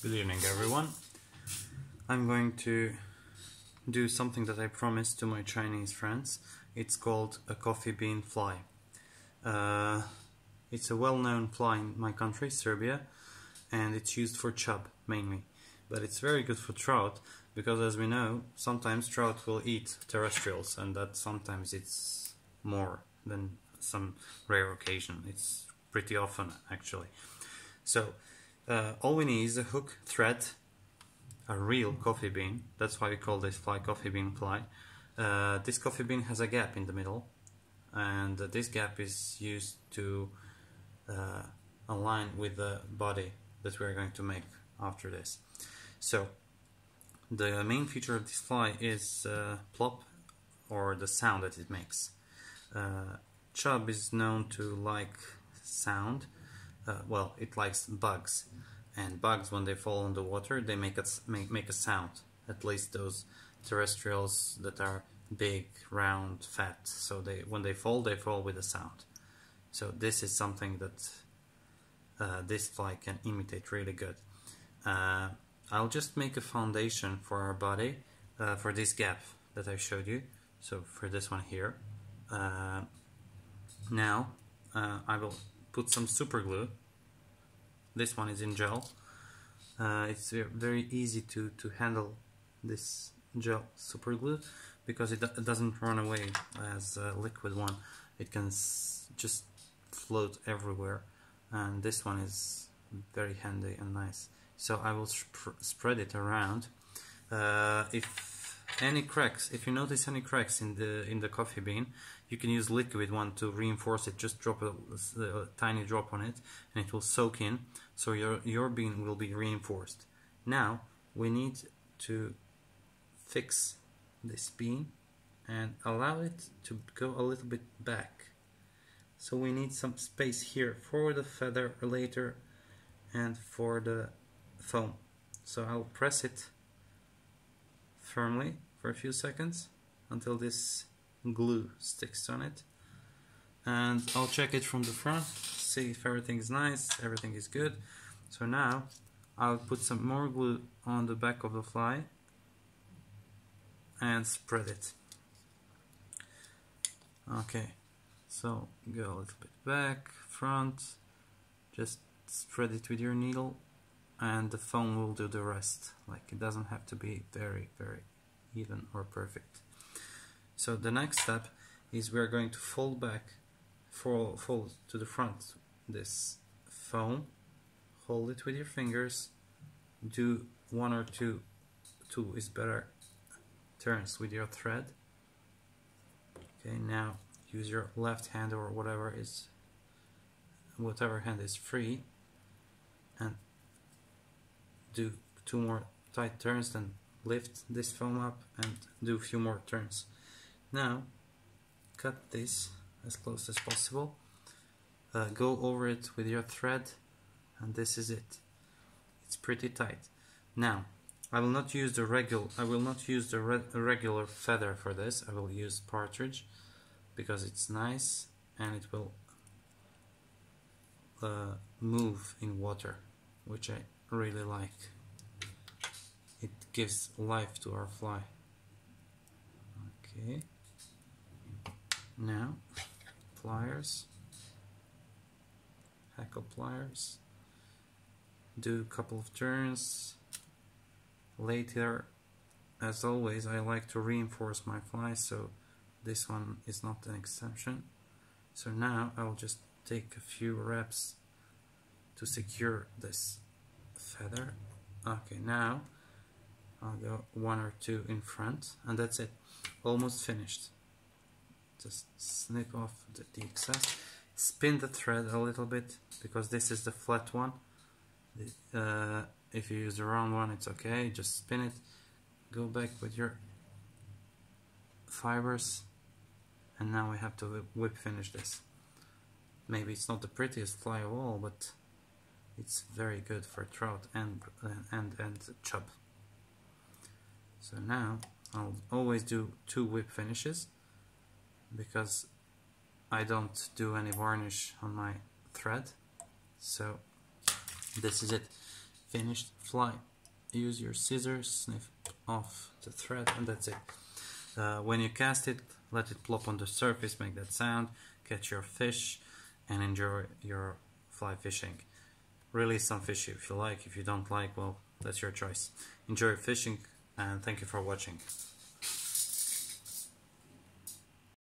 Good evening, everyone. I'm going to do something that I promised to my Chinese friends. It's called a coffee bean fly. Uh, it's a well-known fly in my country, Serbia, and it's used for chub mainly. But it's very good for trout because, as we know, sometimes trout will eat terrestrials, and that sometimes it's more than some rare occasion. It's pretty often actually. So uh, all we need is a hook thread, a real coffee bean. That's why we call this fly coffee bean fly. Uh, this coffee bean has a gap in the middle, and this gap is used to uh, align with the body that we're going to make after this. So the main feature of this fly is uh, plop, or the sound that it makes. Uh, chub is known to like sound. Uh, well, it likes bugs, and bugs when they fall in the water, they make a make, make a sound. At least those terrestrials that are big, round, fat. So they when they fall, they fall with a sound. So this is something that uh, this fly can imitate really good. Uh, I'll just make a foundation for our body uh, for this gap that I showed you. So for this one here. Uh, now uh, I will put some super glue. This one is in gel. Uh, it's very easy to, to handle this gel super glue because it, it doesn't run away as a liquid one. It can just float everywhere and this one is very handy and nice. So I will sp spread it around. Uh, if any cracks, if you notice any cracks in the in the coffee bean, you can use liquid one to reinforce it. Just drop a, a, tiny drop on it and it will soak in. So your your bean will be reinforced. Now we need to fix this bean and allow it to go a little bit back. So we need some space here for the feather later and for the foam. So I'll press it firmly for a few seconds until this glue sticks on it. And I'll check it from the front see if everything is nice everything is good. So now I'll put some more glue on the back of the fly and spread it. Okay so go a little bit back front just spread it with your needle and the foam will do the rest. Like it doesn't have to be very very even or perfect. So the next step is we're going to fold back, fold, fold to the front this foam, hold it with your fingers, do one or two, two is better, turns with your thread. Okay, now use your left hand or whatever is, whatever hand is free, and do two more tight turns, then lift this foam up and do a few more turns. Now, cut this as close as possible. Uh, go over it with your thread, and this is it. It's pretty tight. Now, I will not use the regular. I will not use the re regular feather for this. I will use partridge because it's nice and it will uh, move in water, which I really like. It gives life to our fly. Okay. Now, pliers, hackle pliers, do a couple of turns. Later, as always, I like to reinforce my fly, so this one is not an exception. So now I'll just take a few reps to secure this feather. Okay, now I'll go one or two in front, and that's it. Almost finished. Just snip off the, the excess. Spin the thread a little bit because this is the flat one. Uh, if you use the round one it's okay just spin it. Go back with your fibers. And now we have to whip finish this. Maybe it's not the prettiest fly of all but it's very good for trout and and and chub so now I'll always do two whip finishes because I don't do any varnish on my thread so this is it finished fly. Use your scissors, sniff off the thread, and that's it. Uh, when you cast it, let it plop on the surface, make that sound, catch your fish, and enjoy your fly fishing. Release some fish if you like. If you don't like, well, that's your choice. Enjoy fishing, and thank you for watching.